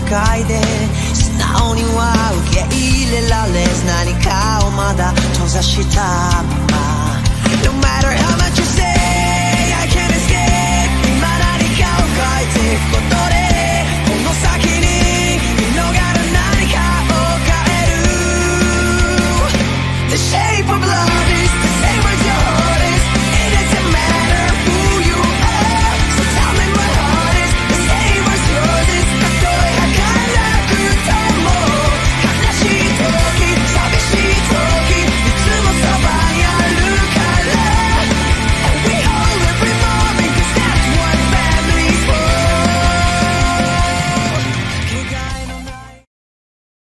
抱えて素直には受け入れられず何かをまだ閉ざしたまま No matter how much you say I can't escape 今何かを変えていくことでこの先に見逃る何かを変える The shape of love